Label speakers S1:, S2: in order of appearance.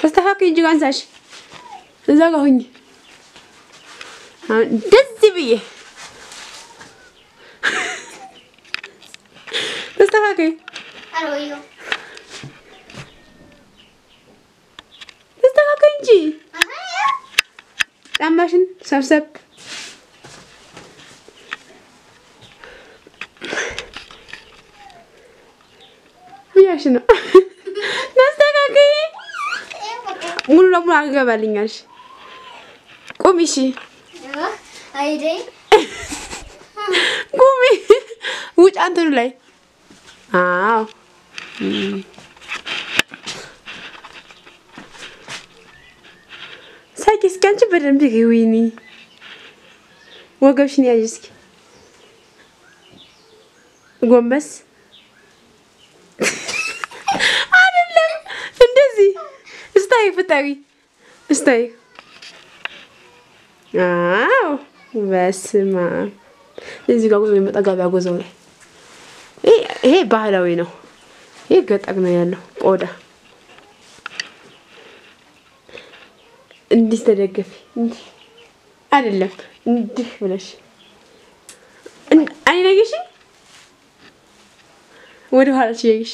S1: ተስተካከይ እጅግ አንሳሽ እዛ ጋር ሁኝ። እንደዚህ ብዬ። ተስተካከይ ተስተካከይ እንጂ። ጫማሽን ሰብሰብ። ብያሽ ነው። ተስተካከይ ሙሉ ለሙሉ አልገባልኛልሽ። ቁሚ። እሺ፣
S2: አይደይ
S1: ቁሚ። ውጭ አንተኑ ላይ። አዎ። ሳቂ እስኪ አንቺ በደንብ ወይኔ ወገብሽን ያዥ እስኪ። ጎንበስ አይደለም እንደዚህ እስታይ ፍጠሪ እስታይ አዎ በስማ እዚህ ጋር ጉዞ መጠጋቢያ ጎዘው ላይ ይሄ- ባህላዊ ነው። ይሄ ገጠር ነው ያለው ቆዳ እንዲህ ተደገፊ እንዲህ አይደለም እንዲህ ብለሽ አይነግሽ ወደ ኋላ ትሸግሽ